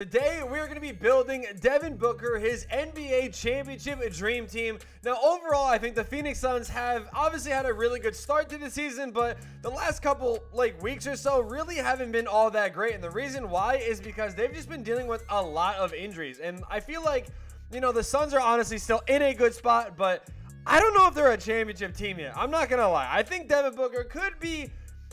Today, we're going to be building Devin Booker, his NBA championship dream team. Now, overall, I think the Phoenix Suns have obviously had a really good start to the season, but the last couple like weeks or so really haven't been all that great. And the reason why is because they've just been dealing with a lot of injuries. And I feel like, you know, the Suns are honestly still in a good spot, but I don't know if they're a championship team yet. I'm not going to lie. I think Devin Booker could be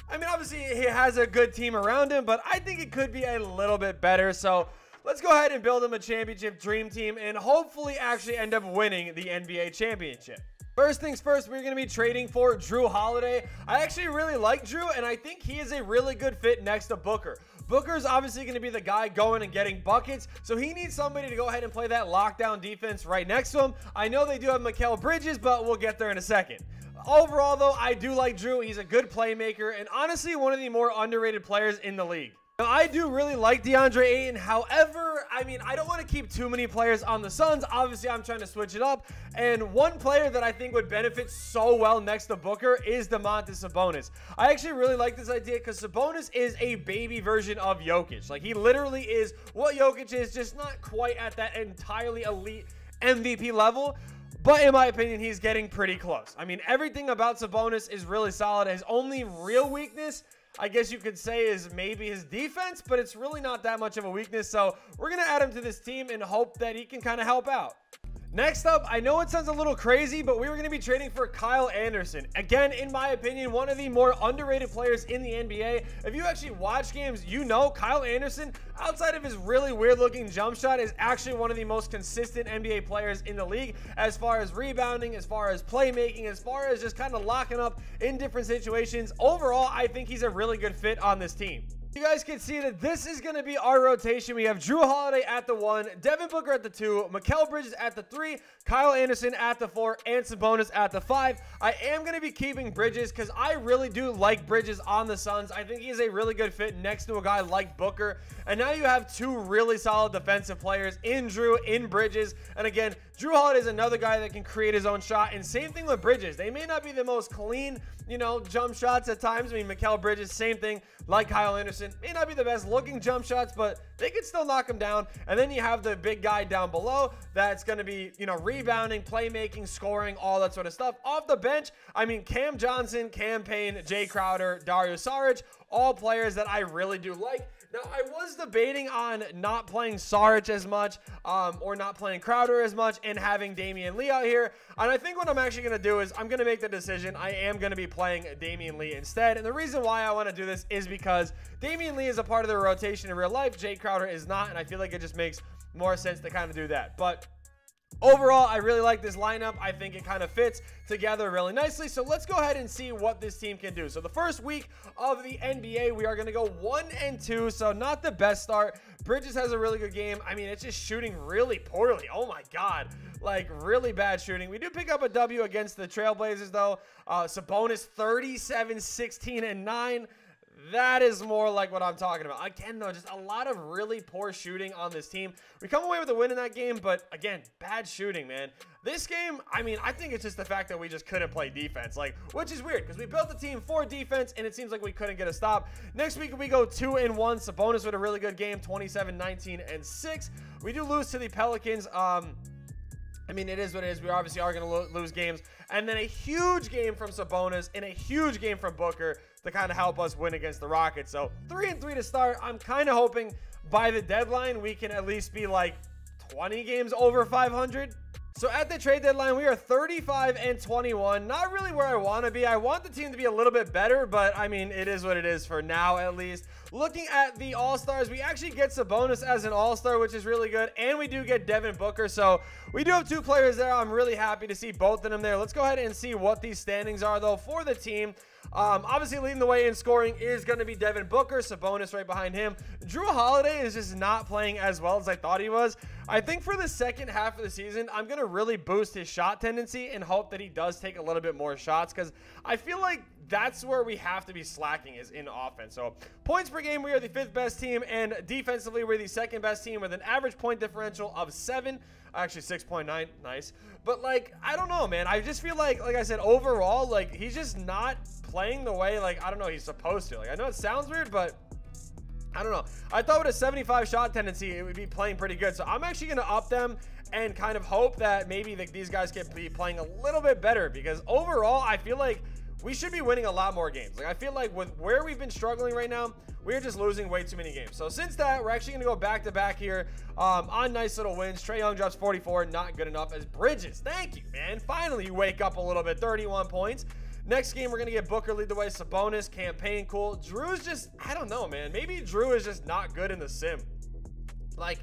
I mean, obviously, he has a good team around him, but I think it could be a little bit better. So let's go ahead and build him a championship dream team and hopefully actually end up winning the NBA championship. First things first, we're going to be trading for Jrue Holiday. I actually really like Jrue, and I think he is a really good fit next to Booker. Booker's obviously going to be the guy going and getting buckets, so he needs somebody to go ahead and play that lockdown defense right next to him. I know they do have Mikal Bridges, but we'll get there in a second. Overall, though, I do like Jrue. He's a good playmaker and honestly one of the more underrated players in the league. Now, I do really like DeAndre Ayton. However, I mean, I don't want to keep too many players on the Suns. Obviously, I'm trying to switch it up. And one player that I think would benefit so well next to Booker is Domantas Sabonis. I actually really like this idea because Sabonis is a baby version of Jokic. Like, he literally is what Jokic is, just not quite at that entirely elite MVP level. But in my opinion, he's getting pretty close. I mean, everything about Sabonis is really solid. His only real weakness, I guess you could say, is maybe his defense, but it's really not that much of a weakness. So we're going to add him to this team and hope that he can kind of help out. Next up, I know it sounds a little crazy, but we were going to be trading for Kyle Anderson. Again, in my opinion, one of the more underrated players in the NBA. If you actually watch games, you know Kyle Anderson, outside of his really weird looking jump shot, is actually one of the most consistent NBA players in the league as far as rebounding, as far as playmaking, as far as just kind of locking up in different situations. Overall, I think he's a really good fit on this team. You guys can see that this is going to be our rotation. We have Jrue Holiday at the one, Devin Booker at the two, Mikal Bridges at the three, Kyle Anderson at the four, and Sabonis at the five. I am going to be keeping Bridges because I really do like Bridges on the Suns. I think he's a really good fit next to a guy like Booker. And now you have two really solid defensive players in Jrue, in Bridges. And again, Jrue Holiday is another guy that can create his own shot. And same thing with Bridges. They may not be the most clean, you know, jump shots at times. I mean, Mikal Bridges, same thing like Kyle Anderson. May not be the best looking jump shots, but they can still knock them down. And then you have the big guy down below that's going to be, you know, rebounding, playmaking, scoring, all that sort of stuff. Off the bench, I mean, Cam Johnson, Cam Payne, Jae Crowder, Dario Saric, all players that I really do like. Now, I was debating on not playing Saric as much um, or not playing Crowder as much and having Damion Lee out here. And I think what I'm actually going to do is I'm going to make the decision. I am going to be playing Damion Lee instead. And the reason why I want to do this is because Damion Lee is a part of the rotation in real life. Jae Crowder is not. And I feel like it just makes more sense to kind of do that. But Overall, I really like this lineup. I think it kind of fits together really nicely. So let's go ahead and see what this team can do. So the first week of the NBA, we are going to go one and two. So not the best start. Bridges has a really good game. I mean, it's just shooting really poorly. Oh my God. Like really bad shooting. We do pick up a W against the Trailblazers though. Uh, Sabonis 37, 16, and 9. That is more like what I'm talking about. Again, though, just a lot of really poor shooting on this team. We come away with a win in that game, but again, bad shooting, man. This game, I mean, I think it's just the fact that we just couldn't play defense, like, which is weird because we built the team for defense and it seems like we couldn't get a stop. Next week, we go two and one. Sabonis with a really good game, 27, 19, and six. We do lose to the Pelicans. Um, I mean, it is what it is. We obviously are going to lo lose games. And then a huge game from Sabonis and a huge game from Booker to kind of help us win against the Rockets. So three and three to start. I'm kind of hoping by the deadline we can at least be like 20 games over 500. So at the trade deadline, we are 35 and 21. Not really where I want to be. I want the team to be a little bit better, but I mean, it is what it is for now, at least. Looking at the All-Stars, we actually get Sabonis as an All-Star, which is really good, and we do get Devin Booker. So we do have two players there. I'm really happy to see both of them there. Let's go ahead and see what these standings are, though, for the team. Um, obviously, leading the way in scoring is going to be Devin Booker. Sabonis right behind him. Jrue Holiday is just not playing as well as I thought he was. I think for the second half of the season, I'm going to really boost his shot tendency and hope that he does take a little bit more shots because I feel like that's where we have to be slacking is in offense. So points per game, we are the fifth best team, and defensively, we're the second best team with an average point differential of seven. Actually, 6.9, nice. But like, I don't know, man. I just feel like, like I said, overall, like he's just not playing the way, like I don't know, he's supposed to. Like I know it sounds weird, but I don't know. I thought with a 75 shot tendency, it would be playing pretty good. So I'm actually going to up them and kind of hope that maybe the, these guys can be playing a little bit better because overall, I feel like we should be winning a lot more games. Like I feel like with where we've been struggling right now, we're just losing way too many games. So since that, we're actually going to go back to back here um, on nice little wins. Trae Young drops 44, not good enough as Bridges. Thank you, man. Finally, you wake up a little bit. 31 points. Next game, we're going to get Booker lead the way. Sabonis, Cam Payne cool. Jrue's just, I don't know, man. Maybe Jrue is just not good in the sim. Like,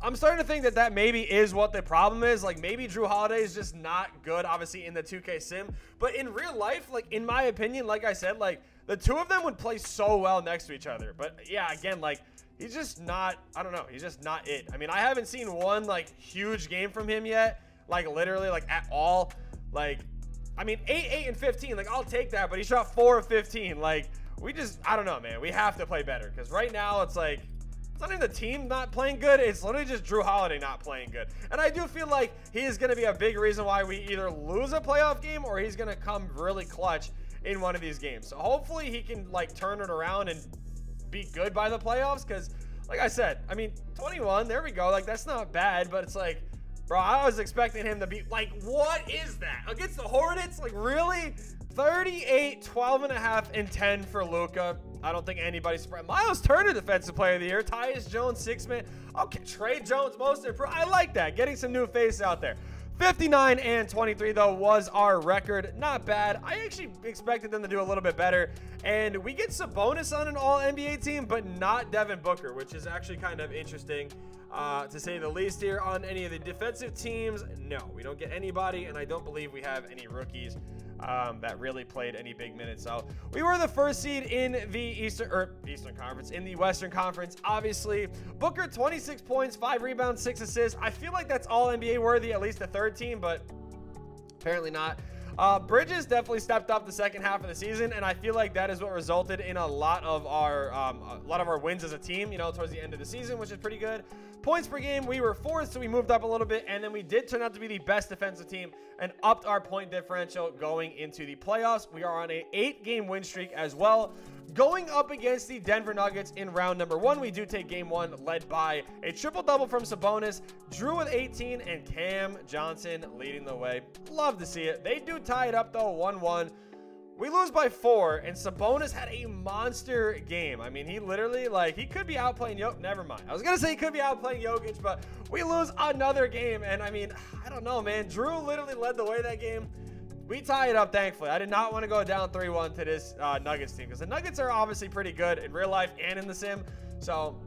I'm starting to think that that maybe is what the problem is. Like, maybe Jrue Holiday is just not good, obviously, in the 2K sim. But in real life, like, in my opinion, like I said, like, the two of them would play so well next to each other. But yeah, again, like, he's just not, I don't know, he's just not it. I mean, I haven't seen one, like, huge game from him yet. Like, literally, like, at all. Like, I mean, 8, 8, and 15. Like, I'll take that, but he shot 4 of 15. Like, we just, I don't know, man. We have to play better because right now it's like, it's not even the team not playing good. It's literally just Jrue Holiday not playing good. And I do feel like he is going to be a big reason why we either lose a playoff game or he's going to come really clutch in one of these games. So hopefully he can like turn it around and be good by the playoffs because like I said, I mean, 21, there we go. Like that's not bad, but it's like Bro, I was expecting him to be like, what is that? Against the Hornets? Like, really? 38, 12 and a half, and 10 for Luka. I don't think anybody's surprised. Miles Turner, Defensive Player of the Year. Tyus Jones, six man. Okay, Tre Jones, most improved. I like that. Getting some new face out there. 59 and 23 though was our record. Not bad. I actually expected them to do a little bit better. And we get Sabonis on an all NBA team, but not Devin Booker, which is actually kind of interesting uh, to say the least here on any of the defensive teams. No, we don't get anybody, and I don't believe we have any rookies um, that really played any big minutes. So we were the first seed in the Eastern or Eastern Conference, in the Western Conference. Obviously, Booker 26 points, five rebounds, six assists. I feel like that's all NBA worthy, at least the third team, but apparently not. Uh, Bridges definitely stepped up the second half of the season, and I feel like that is what resulted in a lot of our um, a lot of our wins as a team. You know, towards the end of the season, which is pretty good. Points per game, we were fourth, so we moved up a little bit, and then we did turn out to be the best defensive team and upped our point differential going into the playoffs. We are on a eight-game win streak as well. Going up against the Denver Nuggets in round number one, we do take game one, led by a triple double from Sabonis, Jrue with 18, and Cam Johnson leading the way. Love to see it. They do tie it up though, 1 1. We lose by four, and Sabonis had a monster game. I mean, he literally, like, he could be outplaying Jokic. Never mind. I was going to say he could be outplaying Jokic, but we lose another game. And I mean, I don't know, man. Jrue literally led the way that game. We tie it up, thankfully. I did not want to go down 3 1 to this uh, Nuggets team because the Nuggets are obviously pretty good in real life and in the sim. So,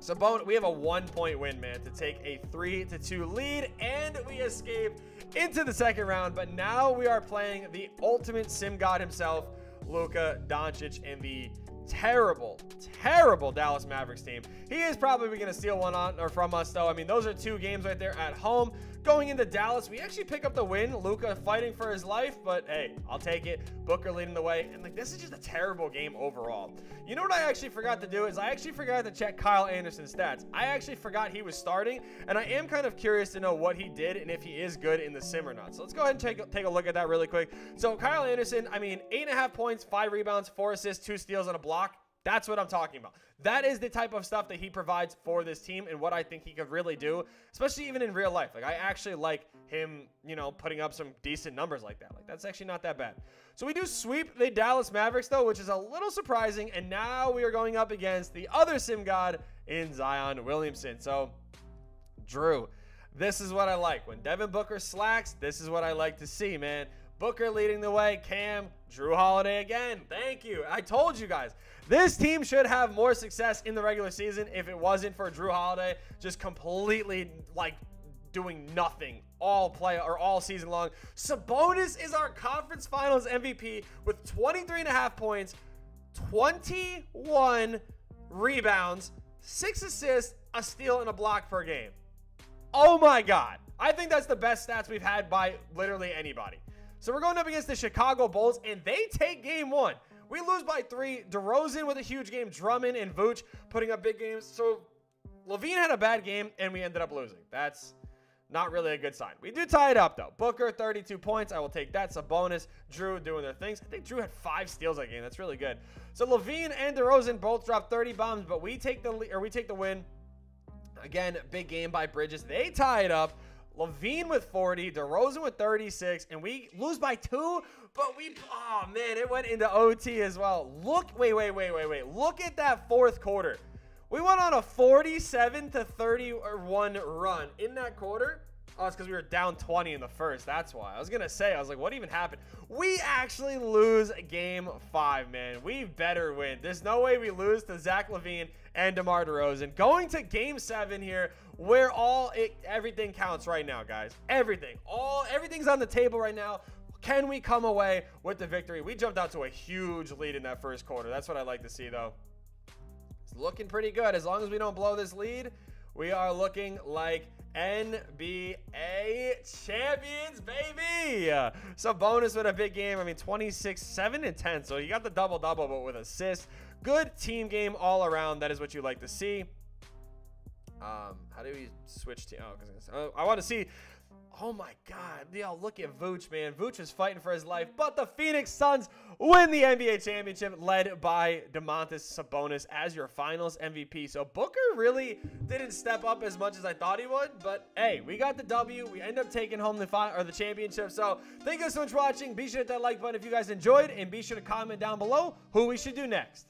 Sabonis, we have a one point win, man, to take a 3 to 2 lead, and we escape into the second round. But now we are playing the ultimate sim god himself, Luka Doncic, in the terrible, terrible Dallas Mavericks team. He is probably going to steal one on or from us, though. I mean, those are two games right there at home. Going into Dallas, we actually pick up the win. Luka fighting for his life, but hey, I'll take it. Booker leading the way, and like this is just a terrible game overall. You know what I actually forgot to do is I actually forgot to check Kyle Anderson's stats. I actually forgot he was starting, and I am kind of curious to know what he did and if he is good in the sim or not. So let's go ahead and take take a look at that really quick. So Kyle Anderson, I mean, eight and a half points, five rebounds, four assists, two steals, and a block. That's what I'm talking about. That is the type of stuff that he provides for this team and what I think he could really do, especially even in real life. Like I actually like him, you know, putting up some decent numbers like that. Like that's actually not that bad. So we do sweep the Dallas Mavericks though, which is a little surprising. And now we are going up against the other sim god in Zion Williamson. So Jrue, this is what I like. When Devin Booker slacks, this is what I like to see, man. Booker leading the way. Cam, Jrue Holiday again. Thank you. I told you guys. This team should have more success in the regular season if it wasn't for Jrue Holiday just completely like doing nothing all play or all season long. Sabonis is our conference finals MVP with 23 and a half points, 21 rebounds, six assists, a steal, and a block per game. Oh my God. I think that's the best stats we've had by literally anybody. So we're going up against the Chicago Bulls, and they take game one. We lose by three. DeRozan with a huge game. Drummond and Vooch putting up big games. So LaVine had a bad game, and we ended up losing. That's Not really a good sign. We do tie it up though. Booker 32 points. I will take that. Sabonis, Jrue doing their things. I think Jrue had five steals that game. That's really good. So LaVine and DeRozan both dropped 30 bombs, but we take the or we take the win. Again, big game by Bridges. They tie it up. LaVine with 40, DeRozan with 36, and we lose by two, but we, oh man, it went into OT as well. Look, wait, wait, wait, wait, wait. Look at that fourth quarter. We went on a 47 to 31 run in that quarter. Oh, it's because we were down 20 in the first. That's why. I was going to say, I was like, what even happened? We actually lose game five, man. We better win. There's no way we lose to Zach LaVine and DeMar DeRozan. Going to game seven here, where all it, everything counts right now, guys. Everything. All Everything's on the table right now. Can we come away with the victory? We jumped out to a huge lead in that first quarter. That's what I like to see, though. It's looking pretty good. As long as we don't blow this lead, we are looking like NBA champions, baby. Sabonis with a big game. I mean, 26, 7, and 10. So you got the double-double, but with assists. Good team game all around. That is what you like to see. Um, how do we switch to? Oh, I want to see Oh my God. Yo, look at Vooch, man. Vooch is fighting for his life. But the Phoenix Suns win the NBA championship led by Domantas Sabonis as your finals MVP. So Booker really didn't step up as much as I thought he would. But hey, we got the W. We end up taking home the final or the championship. So thank you so much for watching. Be sure to hit that like button if you guys enjoyed. And be sure to comment down below who we should do next.